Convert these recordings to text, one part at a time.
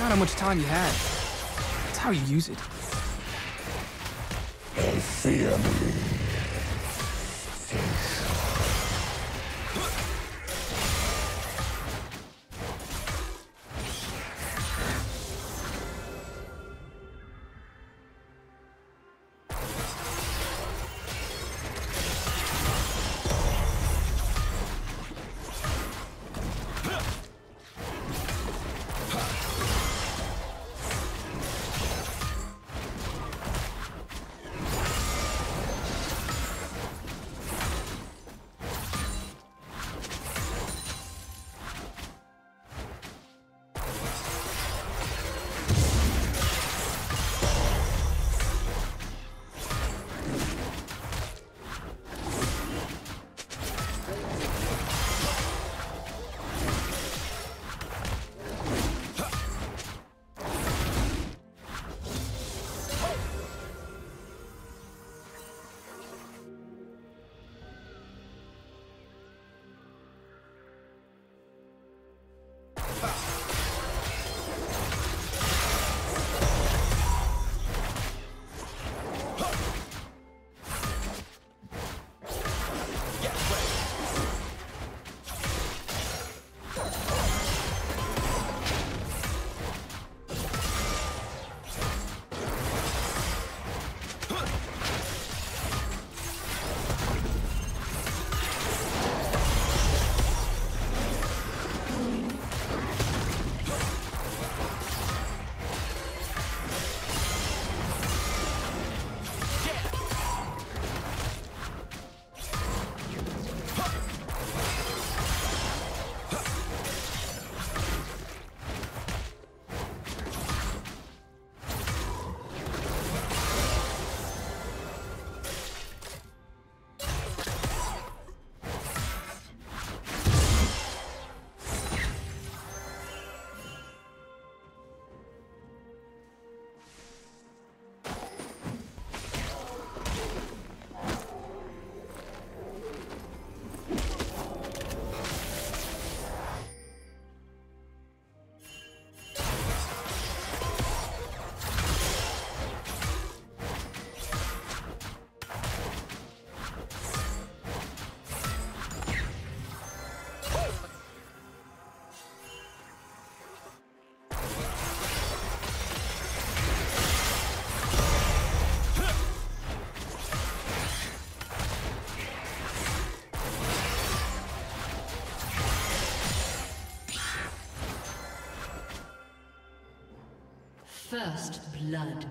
not how much time you had. It's how you use it. Fear me. First blood.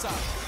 Check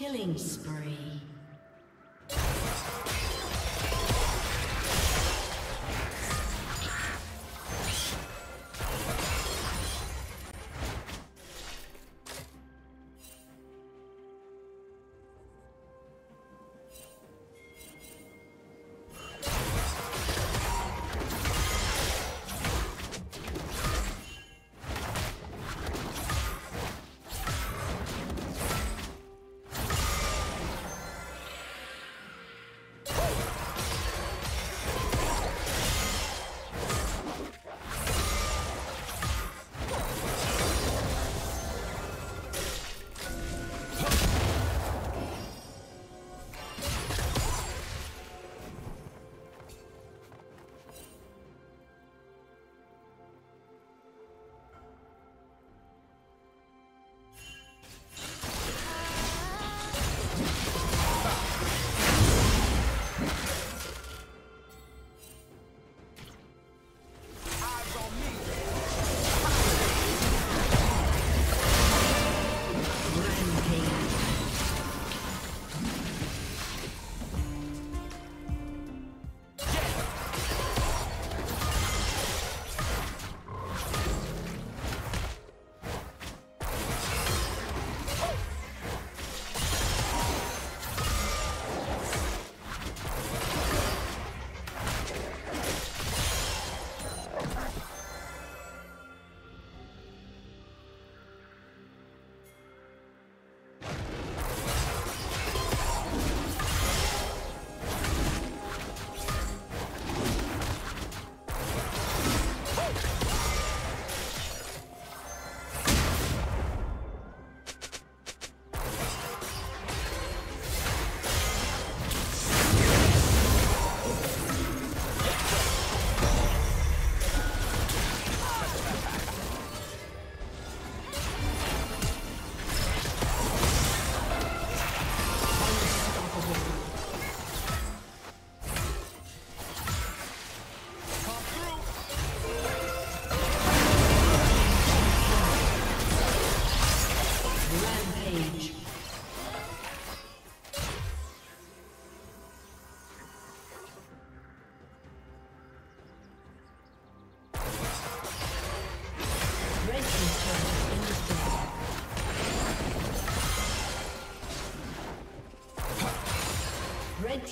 Killing spree.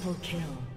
Triple kill.